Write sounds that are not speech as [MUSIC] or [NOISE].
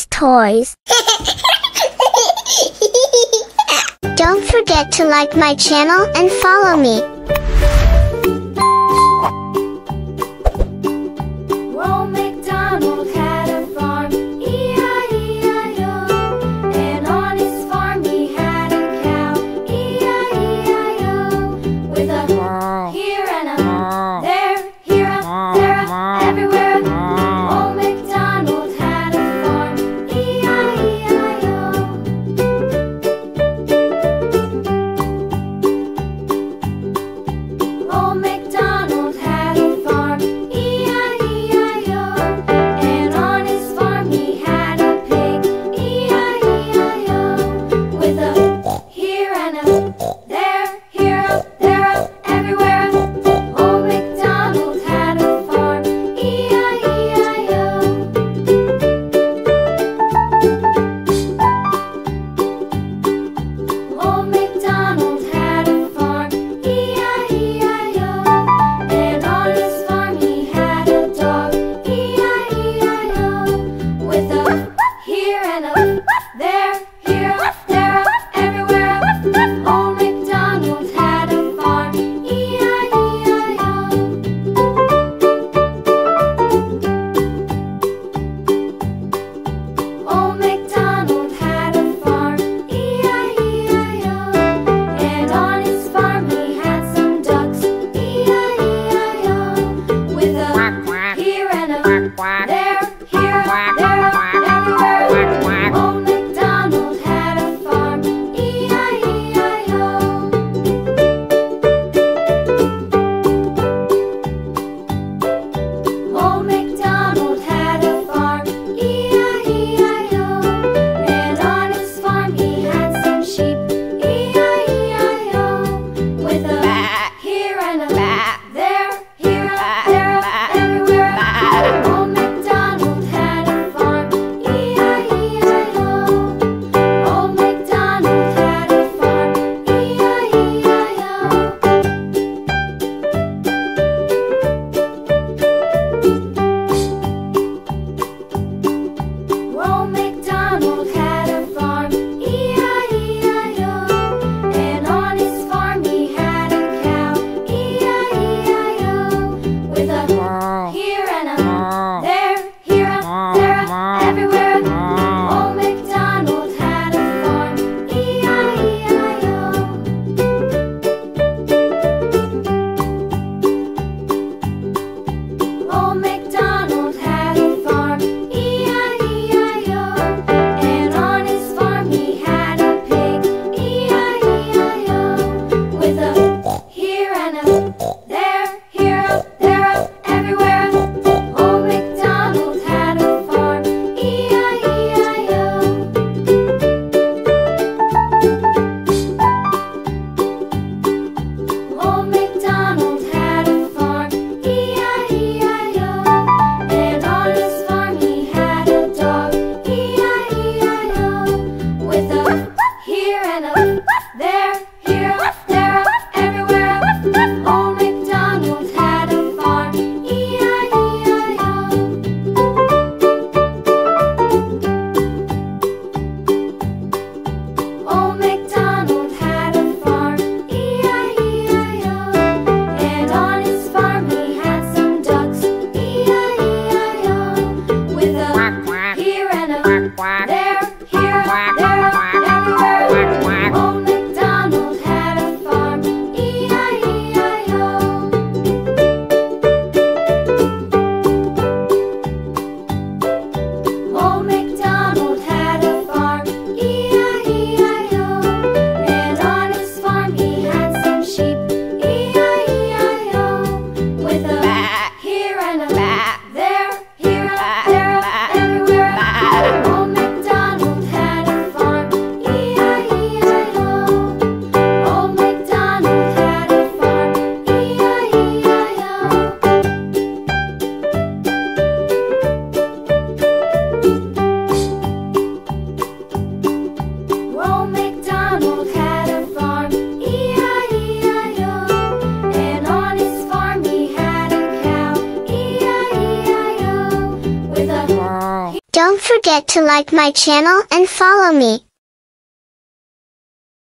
these toys. [LAUGHS] Don't forget to like my channel and follow me. Oh, I love forget to like my channel and follow me.